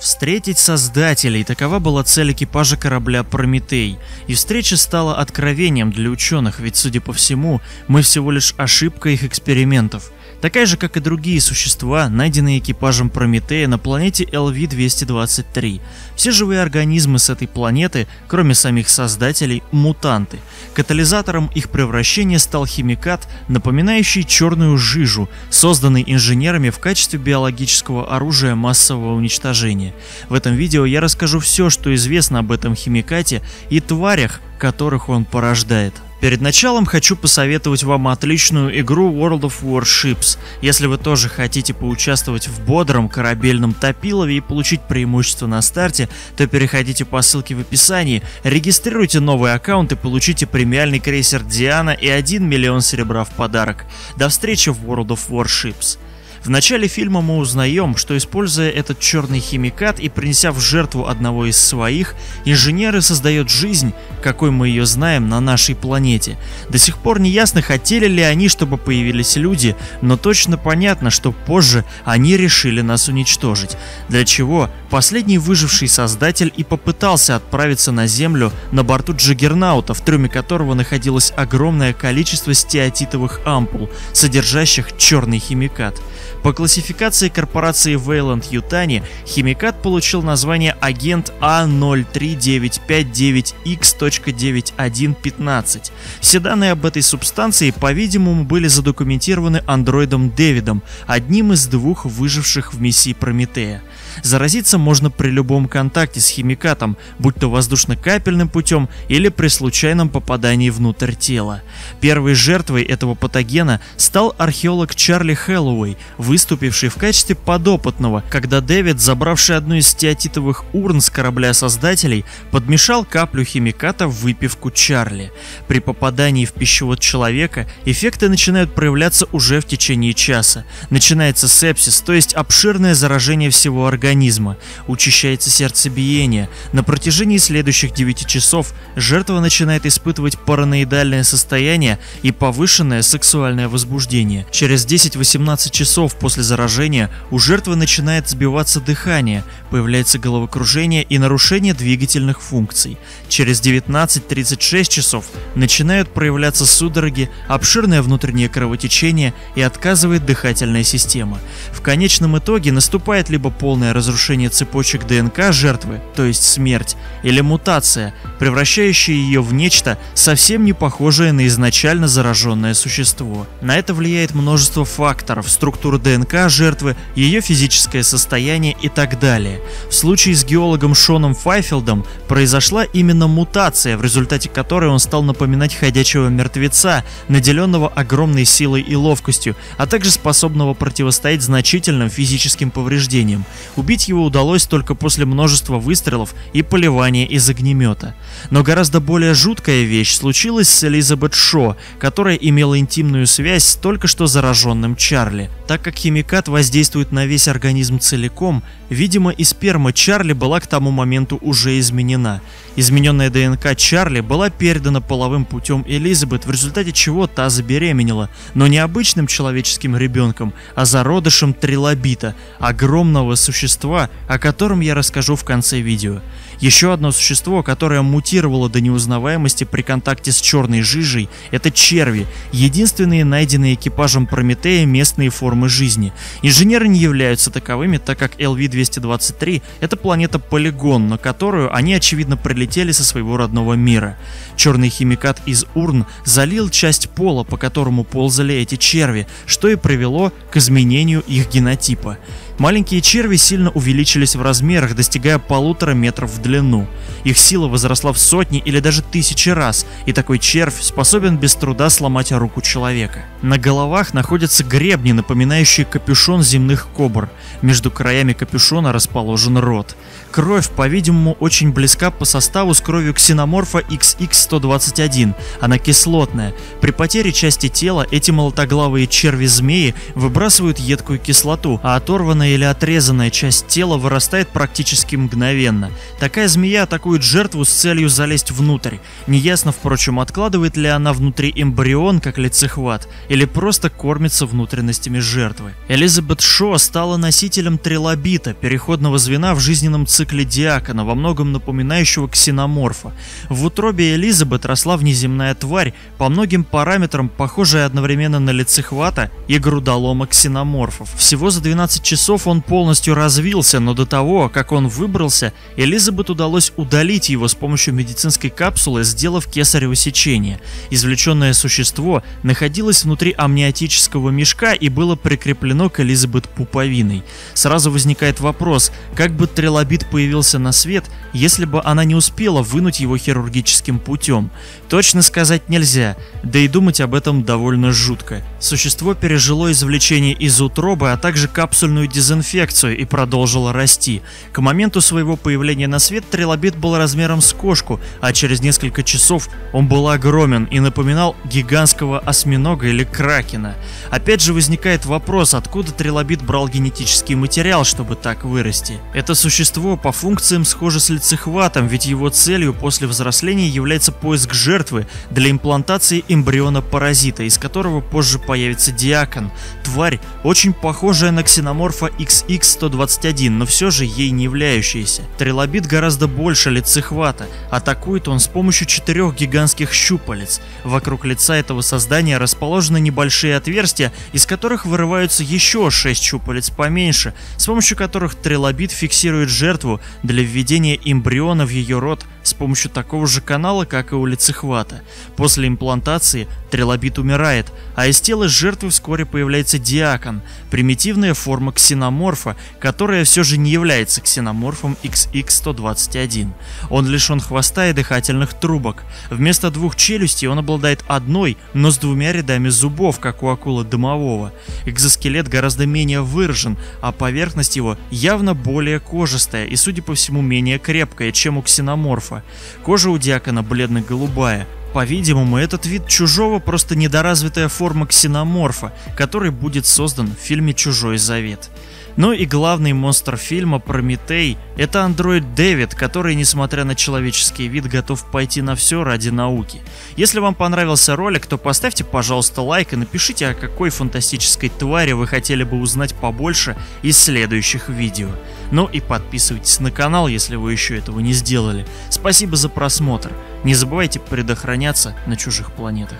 Встретить Создателей – такова была цель экипажа корабля «Прометей». И встреча стала откровением для ученых, ведь, судя по всему, мы всего лишь ошибка их экспериментов – такая же, как и другие существа, найденные экипажем Прометея на планете LV-223. Все живые организмы с этой планеты, кроме самих создателей, мутанты. Катализатором их превращения стал химикат, напоминающий черную жижу, созданный инженерами в качестве биологического оружия массового уничтожения. В этом видео я расскажу все, что известно об этом химикате и тварях, которых он порождает. Перед началом хочу посоветовать вам отличную игру World of Warships. Если вы тоже хотите поучаствовать в бодром корабельном топилове и получить преимущество на старте, то переходите по ссылке в описании, регистрируйте новый аккаунт и получите премиальный крейсер Диана и 1 миллион серебра в подарок. До встречи в World of Warships. В начале фильма мы узнаем, что используя этот черный химикат и принеся в жертву одного из своих, инженеры создают жизнь, какой мы ее знаем на нашей планете. До сих пор не ясно, хотели ли они, чтобы появились люди, но точно понятно, что позже они решили нас уничтожить. Для чего последний выживший создатель и попытался отправиться на Землю на борту Джаггернаута, в трюме которого находилось огромное количество стеатитовых ампул, содержащих черный химикат. По классификации корпорации Wayland Ютани, химикат получил название агент А039599X.9115. Все данные об этой субстанции, по-видимому, были задокументированы андроидом Дэвидом, одним из двух выживших в миссии Прометея. Заразиться можно при любом контакте с химикатом, будь то воздушно-капельным путем или при случайном попадании внутрь тела. Первой жертвой этого патогена стал археолог Чарли Хэллоуэй, выступивший в качестве подопытного, когда Дэвид, забравший одну из стеатитовых урн с корабля создателей, подмешал каплю химиката в выпивку Чарли. При попадании в пищевод человека эффекты начинают проявляться уже в течение часа. Начинается сепсис, то есть обширное заражение всего организма учащается сердцебиение. На протяжении следующих 9 часов жертва начинает испытывать параноидальное состояние и повышенное сексуальное возбуждение. Через 10-18 часов после заражения у жертвы начинает сбиваться дыхание, появляется головокружение и нарушение двигательных функций. Через 19-36 часов начинают проявляться судороги, обширное внутреннее кровотечение и отказывает дыхательная система. В конечном итоге наступает либо полное разрушение цепочек ДНК жертвы, то есть смерть, или мутация, превращающая ее в нечто совсем не похожее на изначально зараженное существо. На это влияет множество факторов, структура ДНК жертвы, ее физическое состояние и так далее. В случае с геологом Шоном Файфилдом произошла именно мутация, в результате которой он стал напоминать ходячего мертвеца, наделенного огромной силой и ловкостью, а также способного противостоять значительным физическим повреждениям. Убить его удалось только после множества выстрелов и поливания из огнемета. Но гораздо более жуткая вещь случилась с Элизабет Шо, которая имела интимную связь с только что зараженным Чарли. Так как химикат воздействует на весь организм целиком, видимо и сперма Чарли была к тому моменту уже изменена. Измененная ДНК Чарли была передана половым путем Элизабет, в результате чего та забеременела, но не обычным человеческим ребенком, а зародышем трилобита, огромного существа о котором я расскажу в конце видео. Еще одно существо, которое мутировало до неузнаваемости при контакте с черной жижей, это черви, единственные найденные экипажем Прометея местные формы жизни. Инженеры не являются таковыми, так как LV-223 это планета-полигон, на которую они очевидно прилетели со своего родного мира. Черный химикат из урн залил часть пола, по которому ползали эти черви, что и привело к изменению их генотипа. Маленькие черви сильно увеличились в размерах, достигая полутора метров в длину. Их сила возросла в сотни или даже тысячи раз, и такой червь способен без труда сломать руку человека. На головах находятся гребни, напоминающие капюшон земных кобр. Между краями капюшона расположен рот. Кровь, по-видимому, очень близка по составу с кровью ксеноморфа XX121. Она кислотная. При потере части тела эти молотоглавые черви-змеи выбрасывают едкую кислоту, а оторванная порезанная или отрезанная часть тела вырастает практически мгновенно. Такая змея атакует жертву с целью залезть внутрь. Неясно, впрочем, откладывает ли она внутри эмбрион, как лицехват, или просто кормится внутренностями жертвы. Элизабет Шо стала носителем трилобита, переходного звена в жизненном цикле диакона, во многом напоминающего ксеноморфа. В утробе Элизабет росла внеземная тварь, по многим параметрам похожая одновременно на лицехвата и грудолома ксеноморфов. Всего за 12 часов он полностью развился, но до того, как он выбрался, Элизабет удалось удалить его с помощью медицинской капсулы, сделав кесарево сечение. Извлеченное существо находилось внутри амниотического мешка и было прикреплено к Элизабет пуповиной. Сразу возникает вопрос, как бы трилобит появился на свет, если бы она не успела вынуть его хирургическим путем. Точно сказать нельзя, да и думать об этом довольно жутко. Существо пережило извлечение из утробы, а также капсульную дезинфекцию и продолжило расти. К моменту своего появления на свет трилобит был размером с кошку, а через несколько часов он был огромен и напоминал гигантского осьминога или кракена. Опять же возникает вопрос, откуда трилобит брал генетический материал, чтобы так вырасти. Это существо по функциям схоже с лицехватом, ведь его целью после взросления является поиск жертвы для имплантации эмбриона паразита, из которого позже появится диакон. Тварь, очень похожая на ксеноморфа XX-121, но все же ей не являющаяся. Трилобит гораздо больше лицехвата. Атакует он с помощью четырех гигантских щупалец. Вокруг лица этого создания расположены небольшие отверстия, из которых вырываются еще шесть щупалец поменьше, с помощью которых трилобит фиксирует жертву для введения эмбриона в ее рот с помощью такого же канала, как и у лицехвата. После имплантации трилобит умирает, а из тела жертвы вскоре появляется диакон, примитивная форма ксеноморфа, которая все же не является ксеноморфом XX-121. Он лишен хвоста и дыхательных трубок. Вместо двух челюстей он обладает одной, но с двумя рядами зубов, как у акулы домового. Экзоскелет гораздо менее выражен, а поверхность его явно более кожистая и, судя по всему, менее крепкая, чем у ксеноморфа. Кожа у диакона бледно-голубая, по-видимому, этот вид чужого просто недоразвитая форма ксеноморфа, который будет создан в фильме «Чужой завет». Ну и главный монстр фильма Прометей – это андроид Дэвид, который, несмотря на человеческий вид, готов пойти на все ради науки. Если вам понравился ролик, то поставьте, пожалуйста, лайк и напишите, о какой фантастической твари вы хотели бы узнать побольше из следующих видео. Ну и подписывайтесь на канал, если вы еще этого не сделали. Спасибо за просмотр. Не забывайте предохраняться на чужих планетах.